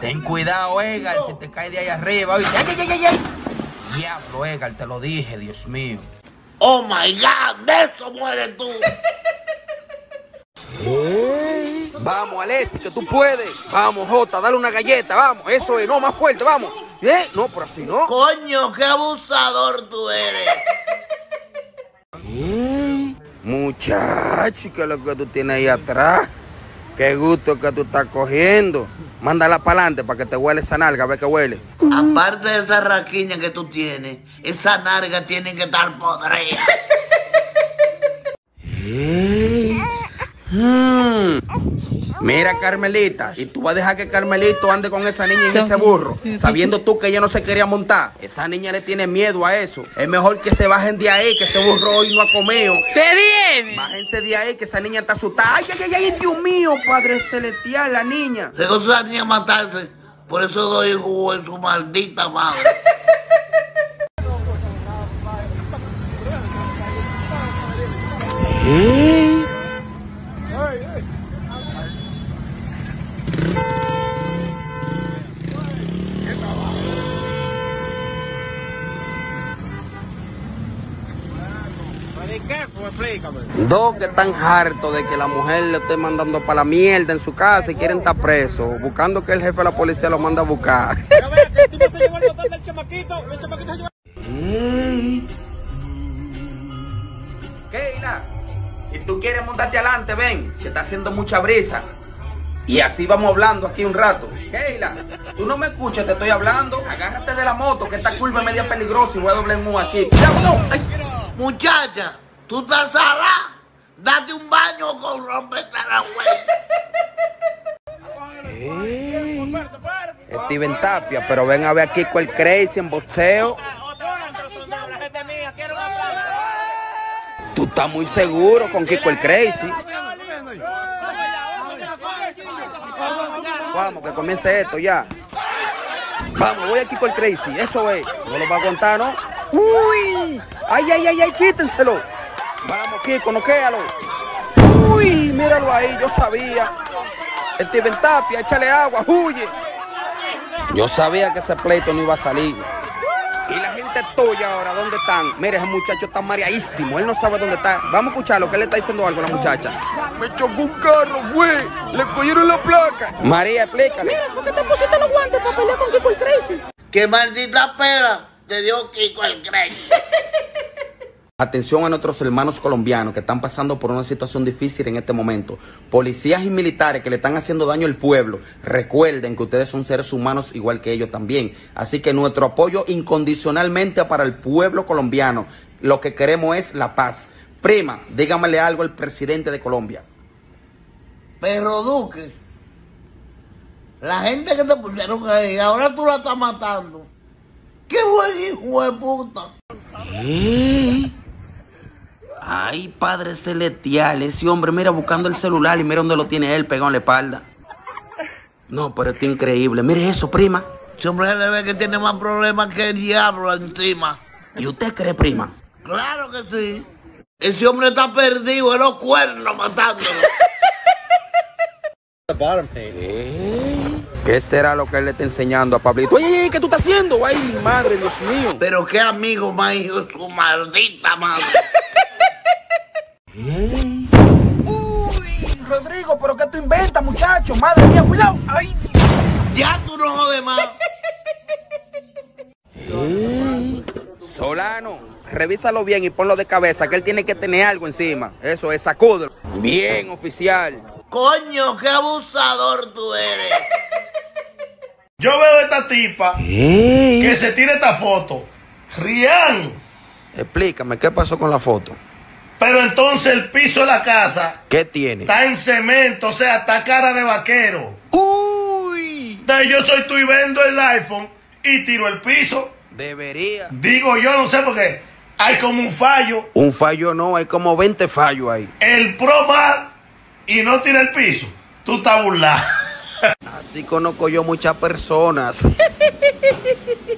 Ten cuidado, Edgar, si te cae de ahí arriba. Oíste, ay, ay, ay, ay. Diablo, Edgar, te lo dije, Dios mío. Oh my God, de eso mueres tú. Ey, Vamos, Alexi, que tú puedes. Vamos, Jota, dale una galleta, vamos. Eso es, no, más fuerte, vamos. ¿Eh? No, pero así no. Coño, qué abusador tú eres. Muchacho, ¿qué es lo que tú tienes ahí atrás? Qué gusto que tú estás cogiendo. Mándala para adelante para que te huele esa nalga, a ver qué huele. Aparte de esa raquiña que tú tienes, esa narga tiene que estar podrida. Ey. Hmm. Mira, Carmelita, y tú vas a dejar que Carmelito ande con esa niña y ese burro, sabiendo tú que ella no se quería montar. Esa niña le tiene miedo a eso. Es mejor que se bajen de ahí, que ese burro hoy no ha comido. ¡Se viene! Bájense de ahí, que esa niña está asustada. ¡Ay, ay, ay, ay, Dios mío, Padre Celestial, la niña! Se goza ni a matarse. Por eso doy jugo en su maldita madre. Dos que están hartos de que la mujer le esté mandando para la mierda en su casa y quieren estar presos, buscando que el jefe de la policía lo mande a buscar. Ey. Keila, si tú quieres montarte adelante, ven, que está haciendo mucha brisa. Y así vamos hablando aquí un rato. Keila, tú no me escuchas, te estoy hablando. Agárrate de la moto, que esta curva es media peligrosa y voy a doble mu aquí. No. Muchacha, tú estás salada. Date un baño con rompetaragüey. Ey. Steven Tapia, pero ven a ver aquí cuál crazy en boxeo. Tú estás muy seguro con Kiko el Crazy. Vamos, que comience esto ya. Vamos, voy a Kiko el Crazy. Eso es. No lo va a aguantar, ¿no? ¡Uy! ¡Ay, ay, ay, ay! ¡Quítenselo! Vamos, Kiko, noquéalo. ¡Uy! Míralo ahí, yo sabía. Steven Tapia, échale agua, huye. Yo sabía que ese pleito no iba a salir. Y la gente tuya ahora, ¿dónde están? Mira, ese muchacho está mareadísimo, él no sabe dónde está. Vamos a escucharlo, que él le está diciendo algo a la muchacha. Me chocó un carro, güey. Le cogieron la placa. María, explícale. Mira, ¿por qué te pusiste los guantes para pelear con Kiko el Crazy? ¡Qué maldita pera! Te dio Kiko el crazy. Atención a nuestros hermanos colombianos que están pasando por una situación difícil en este momento. Policías y militares que le están haciendo daño al pueblo. Recuerden que ustedes son seres humanos igual que ellos también. Así que nuestro apoyo incondicionalmente para el pueblo colombiano. Lo que queremos es la paz. Prima, dígamele algo al presidente de Colombia. Pero Duque, la gente que te pusieron ahí, ahora tú la estás matando. ¡Qué buen hijo de puta! ¿Eh? Ay, Padre Celestial, ese hombre, mira, buscando el celular y mira dónde lo tiene él pegado en la espalda. No, pero esto es increíble. Mire eso, prima. Ese hombre se le ve que tiene más problemas que el diablo encima. ¿Y usted cree, prima? Claro que sí. Ese hombre está perdido en los cuernos matándolo. ¿Eh? ¿Qué será lo que él le está enseñando a Pablito? ¡Ay, ay, ay! ¿Qué tú estás haciendo? ¡Ay, mi madre, Dios mío! Pero qué amigo más hijo su maldita madre. ¡Uy! Rodrigo, ¿pero qué tú inventas, muchacho? ¡Madre mía, cuidado! ¡Ay! Ya tú no jodes más. Solano, revísalo bien y ponlo de cabeza, que él tiene que tener algo encima. Eso es, sacúdelo. Bien, oficial. Coño, qué abusador tú eres. Yo veo a esta tipa ¡Ey! que se tira esta foto. Rian. Explícame, ¿qué pasó con la foto? Pero entonces el piso de la casa ¿Qué tiene? está en cemento, o sea, está cara de vaquero. ¡Uy! Entonces yo soy tú y vendo el iPhone y tiro el piso. Debería. Digo yo, no sé, porque hay como un fallo. Un fallo no, hay como 20 fallos ahí. El Pro Max y no tira el piso. Tú estás burlado. Así conozco yo muchas personas.